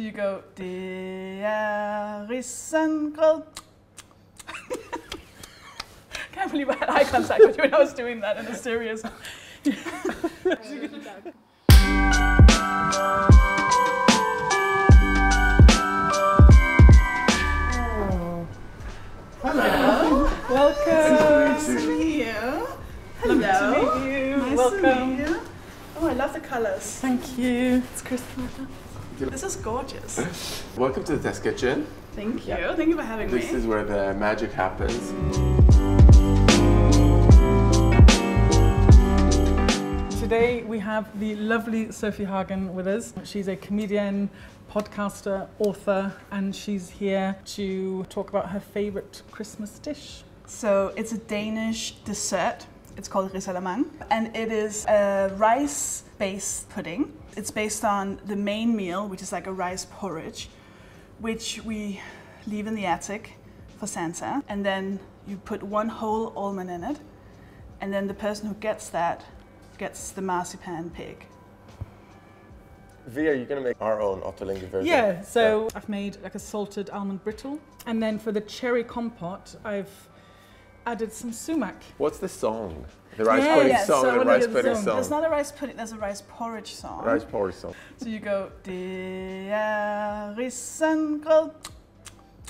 So you go, det er risengrød. Can't believe I had eye contact with you when I was doing that in a serious. Hello. Welcome. Nice to meet you. Lovely to meet you. Nice Welcome. to meet you. Oh, I love the colors. Thank you. It's Christmas. This is gorgeous. Welcome to the test kitchen. Thank you. Thank you for having This me. This is where the magic happens. Today we have the lovely Sofie Hagen with us. She's a comedian, podcaster, author, and she's here to talk about her favorite Christmas dish. So it's a Danish dessert. It's called risalamande, and it is a rice-based pudding. It's based on the main meal, which is like a rice porridge, which we leave in the attic for Santa, and then you put one whole almond in it, and then the person who gets that gets the marzipan pig. V, are you going to make our own Ottolenghi version? Yeah, so I've made like a salted almond brittle, and then for the cherry compote, I've added some sumac. What's the song? The rice Yeah, pudding yeah, song, so the rice the pudding song? song. There's not a rice pudding, there's a rice porridge song. Rice porridge song. So you go, det risengrød.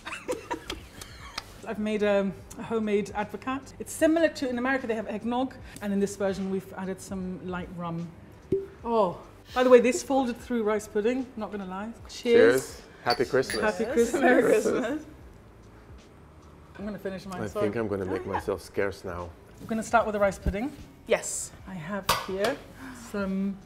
I've made a, a homemade advocaat. It's similar to in America they have eggnog, and in this version we've added some light rum. Oh, by the way, this folded through rice pudding. Not gonna lie. Cheers. Happy Christmas. Happy Christmas. Merry Christmas. I'm gonna finish mine. I sorry. think I'm going to make myself scarce now. I'm gonna start with the rice pudding. Yes. I have here some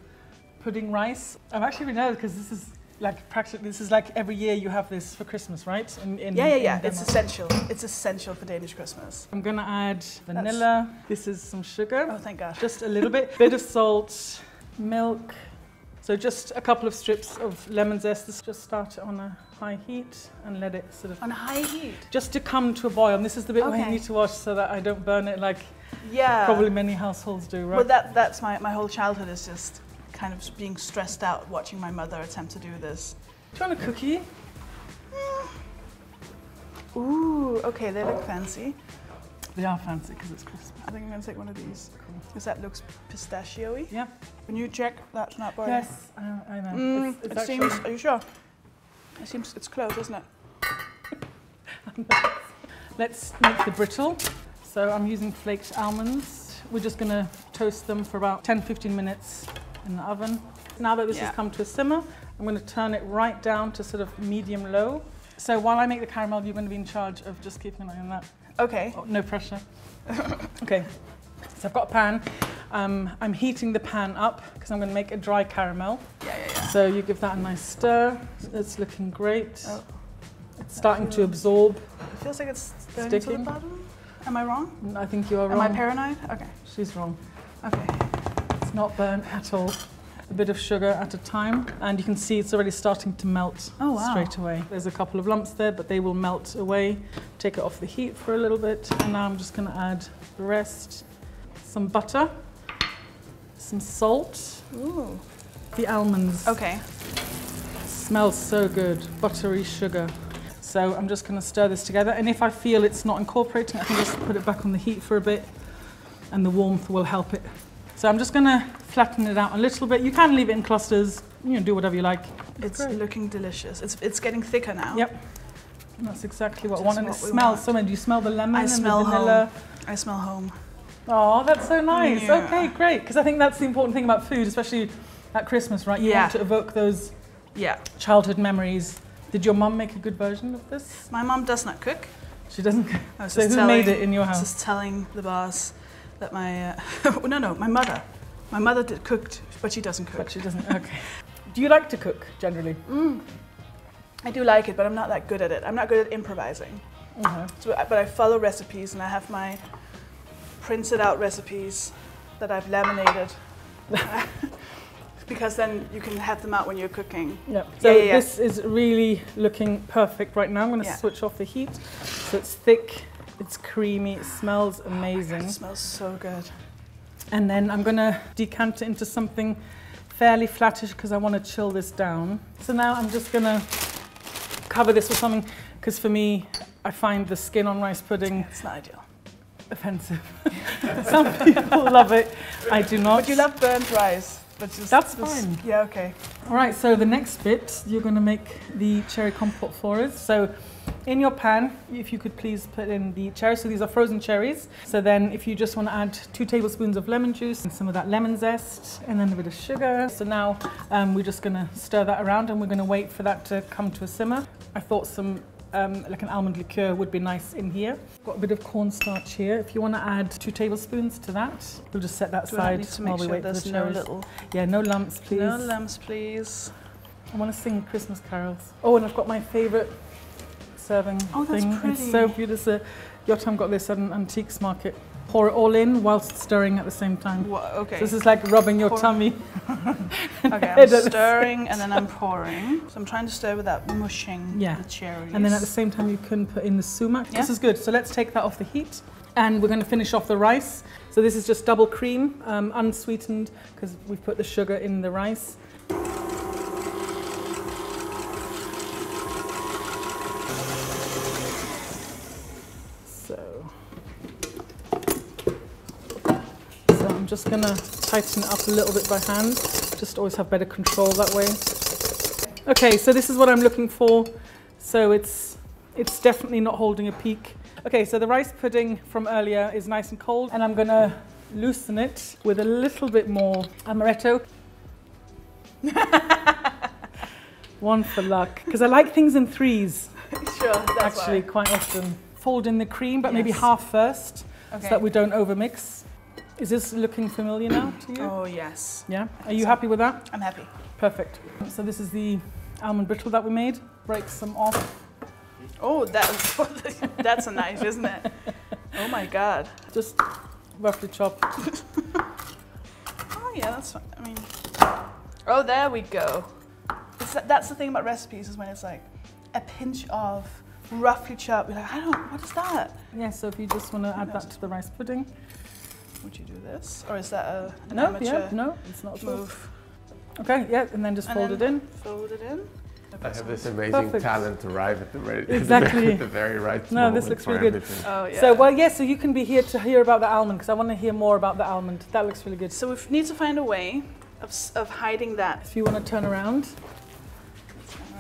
pudding rice. I've actually been nervous because this is like practically this is like every year you have this for Christmas, right? In, in, Yeah, yeah, in yeah. It's essential. It's essential for Danish Christmas. I'm gonna add vanilla. This is some sugar. Oh, thank God. just a little bit, bit of salt, milk. So just a couple of strips of lemon zest. Just start it on a high heat and let it sort of On a high heat. just to come to a boil. And this is the bit where you need to watch so that I don't burn it like Yeah. probably many households do, right? Well, that, that's my, my whole childhood is just kind of being stressed out watching my mother attempt to do this. do you want a cookie? Ooh, okay, they look fancy. They are fancy because it's Christmas. I think I'm going to take one of these because that looks pistachio-y. Yeah. Can you check that's not boiling? Yes, I, I know. Mm, It's- it's it actually- seems, are you sure? It seems it's close, isn't it? Let's make the brittle. So I'm using flaked almonds. We're just going to toast them for about 10-15 minutes in the oven. Now that this Yeah. has come to a simmer, I'm going to turn it right down to sort of medium-low. So while I make the caramel, you're going to be in charge of just keeping an eye on that. Okay. Oh, no pressure. okay. So I've got a pan. Um, I'm heating the pan up because I'm going to make a dry caramel. Yeah, yeah, yeah. So you give that a nice stir. It's looking great. Oh. It's starting to absorb. It feels like it's going to the Sticking. bottom. Am I wrong? I think you are Am I paranoid? Okay. She's wrong. Okay. It's not burnt at all. A bit of sugar at a time, and you can see it's already starting to melt Oh, wow. straight away. There's a couple of lumps there, but they will melt away. Take it off the heat for a little bit, and now I'm just going to add the rest. Some butter, some salt, Ooh. the almonds. Okay. Smells so good, buttery sugar. So I'm just going to stir this together, and if I feel it's not incorporating, I can just put it back on the heat for a bit, and the warmth will help it. So I'm just going to flatten it out a little bit. You can leave it in clusters, you know, do whatever you like. It's looking delicious. It's it's getting thicker now. Yep. And that's exactly what I want, and it smells so good. Do you smell the lemon I and smell the vanilla? I smell home. Oh, that's so nice. Yeah. Okay, great. Because I think that's the important thing about food, especially at Christmas, right? You Yeah. want to evoke those Yeah. childhood memories. Did your mum make a good version of this? My mom does not cook. She doesn't. I was So who telling, made it in your house? Just telling the boss that my uh, no no my mother, my mother did cooked, but she doesn't cook. But she doesn't. Okay. Do you like to cook generally? Mm. I do like it, but I'm not that good at it. I'm not good at improvising. Okay. So, but I follow recipes and I have my printed out recipes that I've laminated. because then you can have them out when you're cooking. Yeah. So yeah, yeah. this is really looking perfect right now. I'm going to Yeah. switch off the heat. So it's thick, it's creamy, it smells oh amazing. It smells so good. And then I'm going to decant it into something fairly flattish because I want to chill this down. So now I'm just going to cover this with something because for me, I find the skin on rice pudding It's not ideal. offensive. Some people love it. I do not. But you love burnt rice. But just, That's just- fine. Yeah, okay. All right, so the next bit, you're going to make the cherry compote for us. So in your pan, if you could please put in the cherries. So these are frozen cherries. So then if you just want to add two tablespoons of lemon juice and some of that lemon zest and then a bit of sugar. So now um, we're just going to stir that around and we're going to wait for that to come to a simmer. I thought some um, like an almond liqueur would be nice in here. Got a bit of cornstarch here. If you want to add two tablespoons to that, we'll just set that Do aside to while we sure wait for the no cherries. little, Yeah, no lumps, please. no lumps, please. I want to sing Christmas carols. Oh, and I've got my favourite serving Oh, that's thing. It's pretty. so beautiful. Yotam got this at an antiques market. Pour it all in whilst stirring at the same time. Okay. So this is like rubbing your Pour- tummy. Okay, I'm stirring and then I'm pouring. So I'm trying to stir without mushing Yeah. the cherries. And then at the same time, you can put in the sumac. Yeah. This is good. So let's take that off the heat. And we're going to finish off the rice. So this is just double cream, um, unsweetened, because we've put the sugar in the rice. Just going to tighten it up a little bit by hand. Just always have better control that way. Okay, so this is what I'm looking for. So it's it's definitely not holding a peak. Okay, so the rice pudding from earlier is nice and cold, and I'm gonna loosen it with a little bit more amaretto. One for luck, because I like things in threes sure, that's actually why. quite often. Fold in the cream, but maybe half first, Okay. so that we don't overmix. Is this looking familiar now to you? Oh yes, Yeah. Are you so. happy with that? I'm happy. Perfect. So this is the almond brittle that we made. Break some off. Oh, that that's a knife, isn't it? Oh my god. Just roughly chop. Oh yeah, that's fine. I mean, oh there we go. That's the thing about recipes is when it's like a pinch of roughly chopped. You're like, I don't. What is that? Yeah, so if you just want to add that to the rice pudding. Would you do this, or is that a an No, amateur yeah, no, it's not at move? Okay, yeah, and then just And fold then it in. Fold it in. I have this amazing Perfect. talent to arrive at the, very, Exactly. at the very right No, this looks really good. Oh yeah. So, well, yeah, so you can be here to hear about the almond because I want to hear more about the almond. That looks really good. So we need to find a way of, of hiding that. If you want to turn around,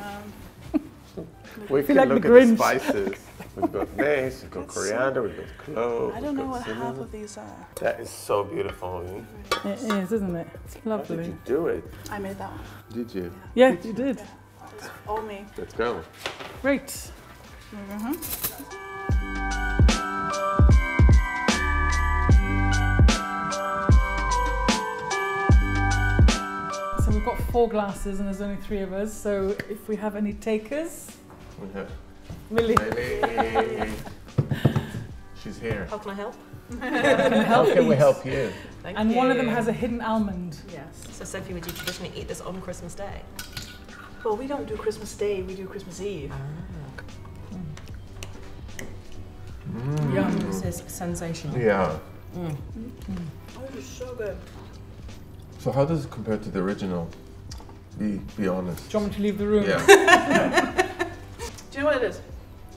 Um, We feel can like look the at Grinch. the spices. We've got mace, we've got That's so- coriander, we've got cloves. I don't know got what half of these are. That is so beautiful. it is, isn't it? It's lovely. How did you do it? I made that one. Did you? Yeah, you did. It's all me. Let's go. Great. Mm-hmm. So we've got four glasses and there's only three of us. So if we have any takers, We have Millie, Millie. She's here. How can I help? How can we help you? Thank and you. one of them has a hidden almond. Yes. So Sofie, would you traditionally eat this on Christmas Day? Well, we don't do Christmas Day. We do Christmas Eve. Ah. Mm. Yum. This is sensational. Yeah. Mm. Oh, this is so good. So how does it compare to the original? Be be honest. Do you want me to leave the room? Yeah. Do you know what it is?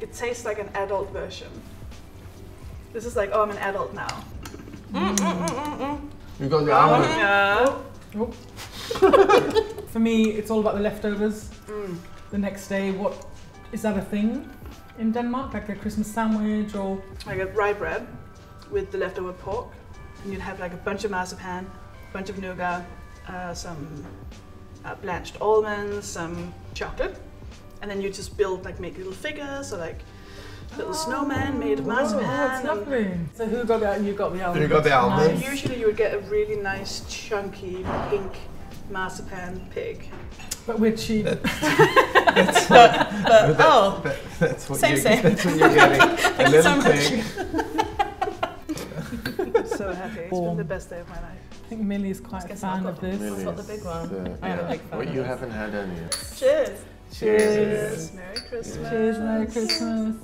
It tastes like an adult version. This is like, oh, I'm an adult now. You got the almond. Yeah. For me, it's all about the leftovers. Mm. The next day, what is that a thing in Denmark? Like a Christmas sandwich or Like a rye bread with the leftover pork. And you'd have like a bunch of marzipan, a bunch of nougat, uh, some uh, blanched almonds, some chocolate. And then you just build, like, make little figures or like little snowman made of Oh, marzipan. that's lovely. So who got the you got the almond? You got the almond. Nice. Usually you would get a really nice chunky pink marzipan pig. But we're cheap. That's, But, oh, that, that's what Same, you, same. That's what you're getting. A so little much. pig. So happy. It's been the best day of my life. I think Millie's quite a fan I've of got- this. Really? got the big one. Uh, I am a big fan Well, of you this. haven't had any. Cheers. Cheers. Merry Christmas. Cheers, Merry Christmas.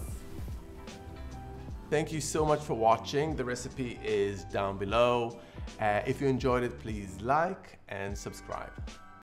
Thank you so much for watching. The recipe is down below. Uh, if you enjoyed it, please like and subscribe.